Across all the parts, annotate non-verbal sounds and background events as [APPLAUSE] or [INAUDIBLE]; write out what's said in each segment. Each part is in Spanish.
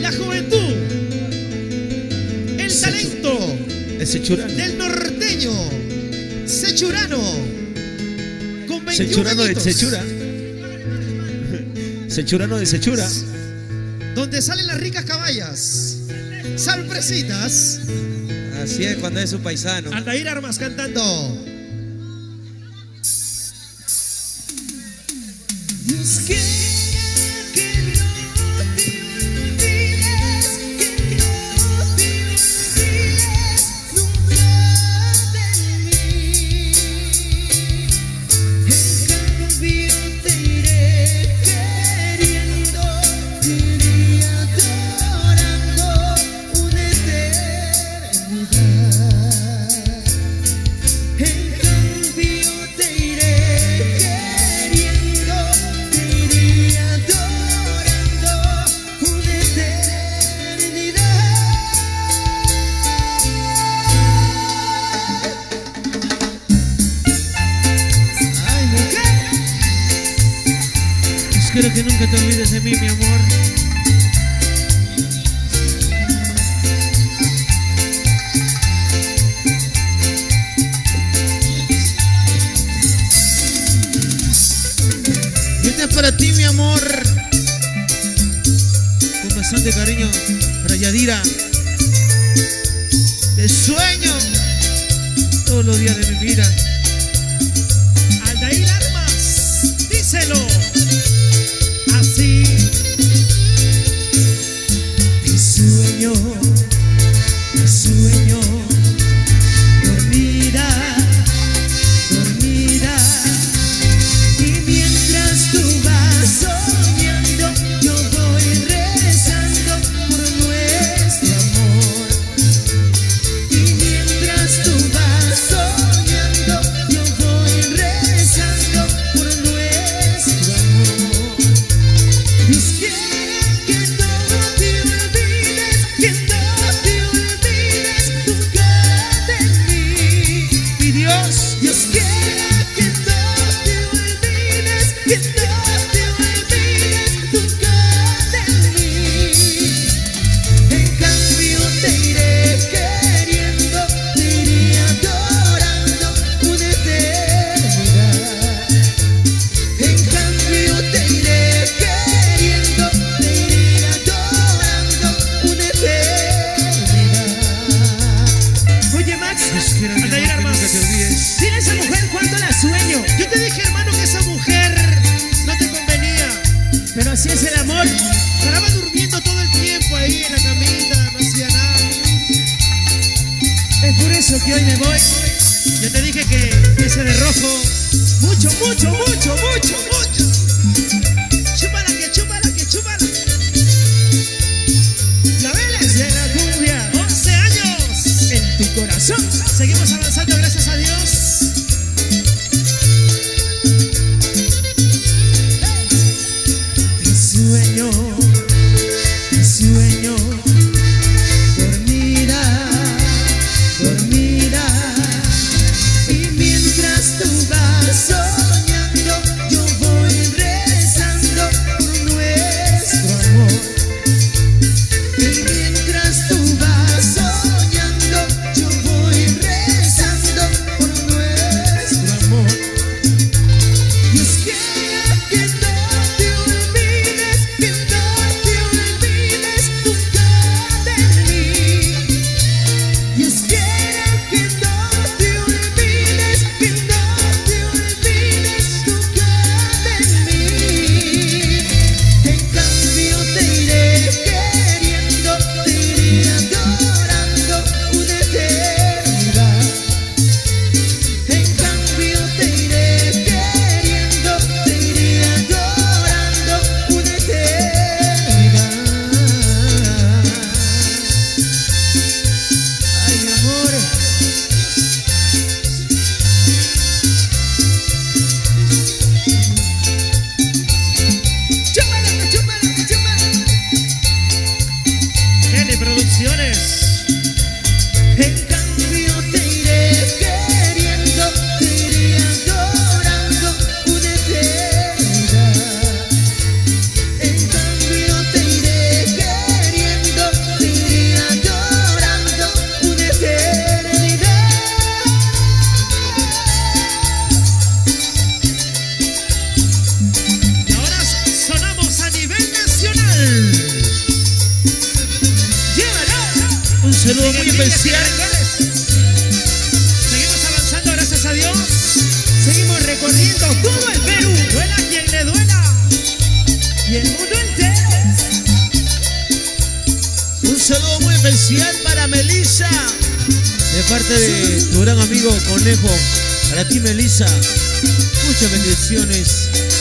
La juventud, el talento Sechurano. del norteño, Sechurano, con 21 Sechurano de Sechura. [LAUGHS] Sechurano de Sechura. Donde salen las ricas caballas, salpresitas. Así es cuando es su paisano. Aldair Armas cantando. Que nunca te olvides de mí, mi amor. Y este para ti, mi amor. Con bastante cariño para Yadira. De sueño. Todos los días de mi vida. que hoy me voy. Yo te dije que ese de rojo. Mucho, mucho, mucho, mucho, mucho. Chúpala que chúpala que chúpala. Hit saludo muy especial. Seguimos avanzando, gracias a Dios. Seguimos recorriendo todo el Perú. Duela quien le duela. Y el mundo entero. Un saludo muy especial para Melissa. De parte de tu gran amigo Conejo. Para ti, Melissa. Muchas bendiciones.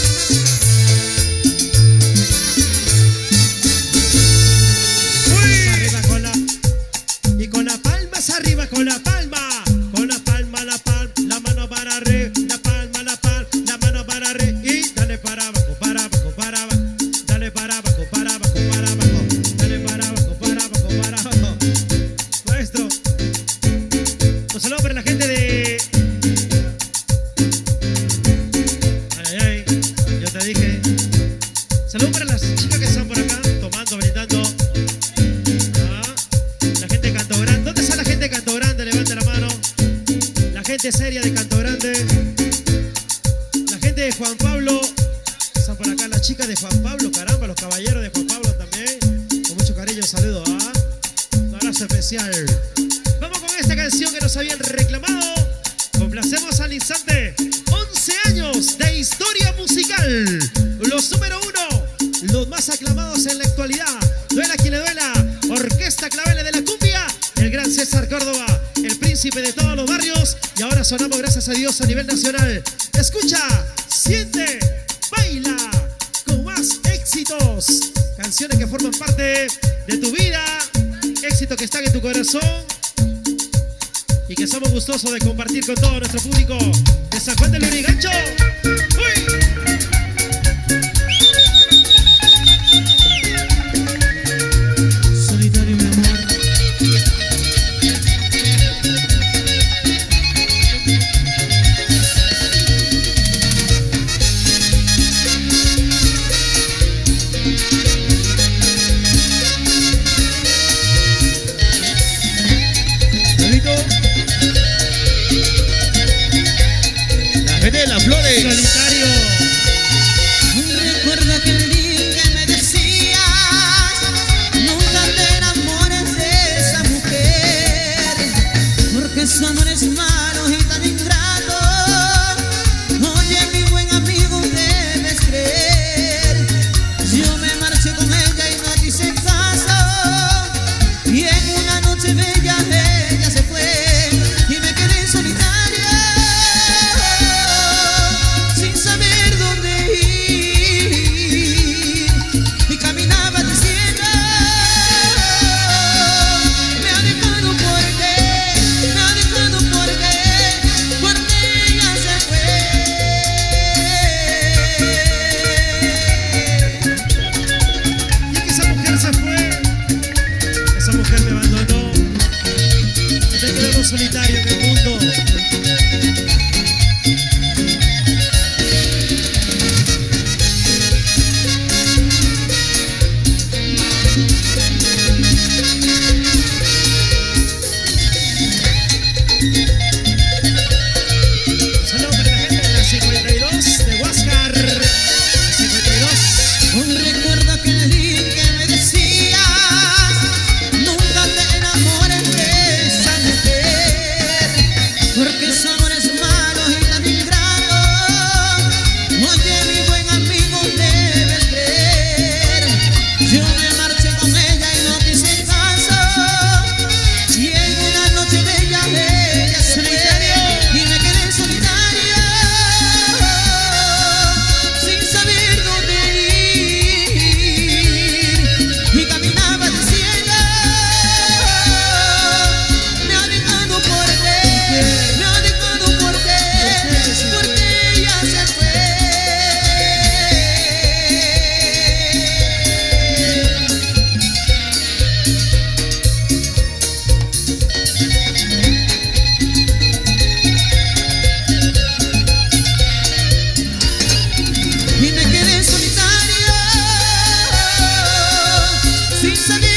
Saludos para las chicas que están por acá, tomando, brindando. Ah, La gente de Canto Grande. ¿Dónde está la gente de Canto Grande? Levante la mano. La gente seria de Canto Grande. La gente de Juan Pablo. Están por acá las chicas de Juan Pablo, caramba, los caballeros de Juan Pablo también. Con mucho cariño, saludo. ¿ah? Un abrazo especial. Vamos con esta canción que nos habían reclamado. Complacemos al instante. 11 años de historia musical. Los número uno, aclamados en la actualidad. Duela quien le duela. Orquesta Clavele de la Cumbia. El gran César Córdoba, el príncipe de todos los barrios. Y ahora sonamos, gracias a Dios, a nivel nacional. Escucha, siente, baila con más éxitos. Canciones que forman parte de tu vida. Éxitos que están en tu corazón y que somos gustosos de compartir con todo nuestro público de San Juan del Lurigancho. Sim.